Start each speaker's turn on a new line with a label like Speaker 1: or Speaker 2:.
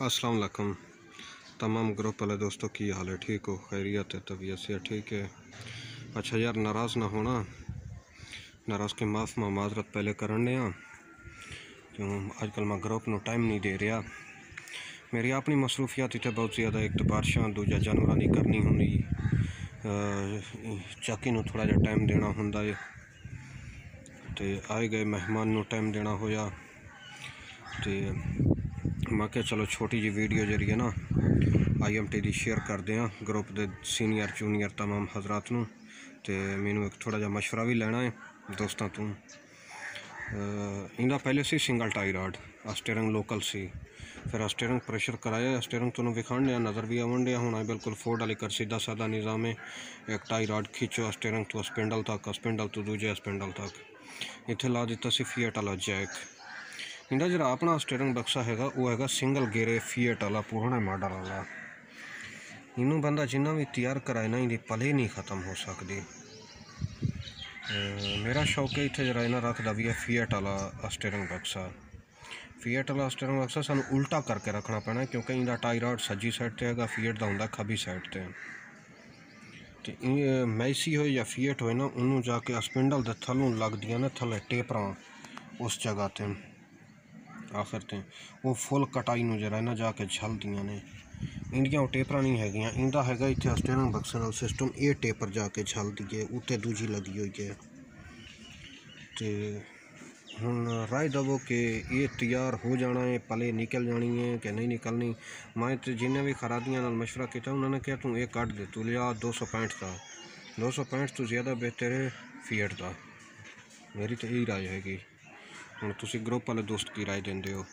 Speaker 1: अस्सलाम वालेकुम तमाम ग्रुप वाले दोस्तों की हाल है ठीक हो खैरियत है तबीयत से ठीक है अच्छा यार नाराज़ ना होना नाराज़ के माफ़ मैं माजरत पहले करने आ क्यों अजकल मैं ग्रुप ਨੂੰ ਟਾਈਮ ਨਹੀਂ ਦੇ ਰਿਹਾ ਮੇਰੀ ਆਪਣੀ ਮਸਰੂਫੀਅਤ ਇੱਥੇ ਬਹੁਤ ਜ਼ਿਆਦਾ ਇੱਕ ਤਾਂ ਬਾਰਿਸ਼ਾਂ ਦੂਜਾ ਜਾਨਵਰਾਂ ਦੀ ਕਰਨੀ ਹੁੰਦੀ ਅਹ ਚਾਕੀ ਨੂੰ ਥੋੜਾ ਜਿਹਾ ਟਾਈਮ ਦੇਣਾ ਹੁੰਦਾ ਹੈ ਤੇ ਆਏ ਗਏ ਮਹਿਮਾਨ ਨੂੰ ਟਾਈਮ ਦੇਣਾ ਹੋਇਆ ਤੇ ਮੈਂ ਕਿਹਾ ਚਲੋ ਛੋਟੀ ਜਿਹੀ ਵੀਡੀਓ ਜਿਹੜੀ ਹੈ ਨਾ ਆਈਐਮਟੀ ਦੀ ਸ਼ੇਅਰ ਕਰਦੇ ਆ ਗਰੁੱਪ ਦੇ ਸੀਨੀਅਰ ਜੂਨੀਅਰ तमाम ਹਜ਼ਰਤ ਨੂੰ ਤੇ ਮੈਨੂੰ ਇੱਕ ਥੋੜਾ ਜਿਹਾ مشورہ ਵੀ ਲੈਣਾ ਹੈ ਦੋਸਤਾਂ ਤੋਂ ਅਹ ਇਹਦਾ ਪਹਿਲੇ ਸੀ single tie rod steering local ਸੀ ਫਿਰ ਸਟੀਅਰਿੰਗ ਪ੍ਰੈਸ਼ਰ ਕਰਾਇਆ ਸਟੀਅਰਿੰਗ ਤੁਹਾਨੂੰ ਵਿਖਾਣ ਡਿਆ ਨਜ਼ਰ ਵੀ ਆਉਣ ਡਿਆ ਹੁਣ ਬਿਲਕੁਲ ਫੋਰਡ ਵਾਲੀ ਕਰ ਸਿੱਧਾ ਸਾਦਾ ਨਿਜ਼ਾਮ ਹੈ ਇੱਕ ਟਾਈ ਰਾਡ ਖਿੱਚੋ ਸਟੀਅਰਿੰਗ ਤੋਂ ਸਪਿੰਡਲ ਤੱਕ ਸਪਿੰਡਲ ਤੋਂ ਦੂਜੇ ਸਪਿੰਡਲ ਤੱਕ ਇੱਥੇ ਲਾ ਦਿੱਤਾ ਸੀ ਫੀਟ ਵਾਲਾ ਜੈਕ ਇਹਦਾ ਜਿਹੜਾ ਆਪਣਾ ਸਟੀਅਰਿੰਗ ਬਕਸਾ ਹੈਗਾ, ਉਹ ਹੈਗਾ ਸਿੰਗਲ ਗੇਰੇ ਫੀਟ ਵਾਲਾ, ਪੁਰਾਣਾ ਮਾਡਲ ਵਾਲਾ। ਇਹਨੂੰ ਬੰਦਾ ਜਿੰਨਾ ਵੀ ਤਿਆਰ ਕਰਾਏ ਨਾ, ਇਹਦੀ ਪਲੇ ਨਹੀਂ ਖਤਮ ਹੋ ਸਕਦੀ। ਮੇਰਾ ਸ਼ੌਕ ਹੈ ਇੱਥੇ ਜਿਹੜਾ ਇਹਨਾਂ ਰੱਖਦਾ ਵੀ ਹੈ ਫੀਟ ਵਾਲਾ ਸਟੀਅਰਿੰਗ ਬਕਸਾ। ਫੀਟ ਵਾਲਾ ਸਟੀਅਰਿੰਗ ਬਕਸਾ ਸਾਨੂੰ ਉਲਟਾ ਕਰਕੇ ਰੱਖਣਾ ਪੈਣਾ, ਕਿਉਂਕਿ ਇਹਦਾ ਟਾਈ ਰਾਡ ਸੱਜੀ ਸਾਈਡ ਤੇ ਹੈਗਾ ਫੀਟ ਦਾ ਹੁੰਦਾ ਖੱਬੀ ਸਾਈਡ ਤੇ। ਤੇ ਇਹ ਮੈਸੀ ਹੋਏ ਜਾਂ ਫੀਟ ਹੋਏ ਨਾ, ਉਹਨੂੰ ਜਾ ਕੇ ਸਪਿੰਡਲ ਦੇ ਥੱਲੋਂ ਲੱਗਦੀਆਂ ਨੇ, ਥੱਲੇ ਟੇਪਰਾਂ ਉਸ ਜਗ੍ਹਾ ਤੇ। ਆਖਰ ਤੇ ਉਹ ਫੁੱਲ ਕਟਾਈ ਨੂੰ ਜਿਹੜਾ ਨਾ ਜਾ ਕੇ ਛਲਦੀਆਂ ਨੇ। ਇੰਡੀਆਂ ਉਹ ਟੇਪਰਾਂ ਨਹੀਂ ਹੈਗੀਆਂ ਇਹਦਾ ਹੈਗਾ ਇੱਥੇ ਸਟੀਅਰਿੰਗ ਬਕਸੇ ਨਾਲ ਸਿਸਟਮ ਇਹ ਟੇਪਰ ਜਾ ਕੇ ਛਲਦੀ ਹੈ ਉੱਤੇ ਦੂਜੀ ਲੱਗੀ ਹੋਈ ਹੈ ਤੇ ਹੁਣ ਰਾਏ ਦਵੋ ਕਿ ਇਹ ਤਿਆਰ ਹੋ ਜਾਣਾ ਹੈ ਪਲੇ ਨਿਕਲ ਜਾਣੀ ਹੈ ਕਿ ਨਹੀਂ ਨਿਕਲਣੀ। ਮੈਂ ਤੇ ਜਿੰਨੇ ਵੀ ਖਰਾਦੀਆਂ ਨਾਲ ਮਸ਼ਵਰਾ ਕੀਤਾ, ਉਹਨਾਂ ਨੇ ਕਿਹਾ ਤੂੰ ਇਹ ਕੱਢ ਦੇ, ਤੂੰ ਲਿਆ 265 ਦਾ। 265 ਤੋਂ ਜ਼ਿਆਦਾ ਬਿਹਤਰ ਹੈ ਫੀਟ ਦਾ। ਮੇਰੀ ਤਾਂ ਇਹੀ ਰਾਏ ਹੈਗੀ। ਹੁਣ ਤੁਸੀਂ ਗਰੁੱਪ ਵਾਲੇ ਦੋਸਤ ਕੀ ਰਾਏ ਦਿੰਦੇ ਹੋ?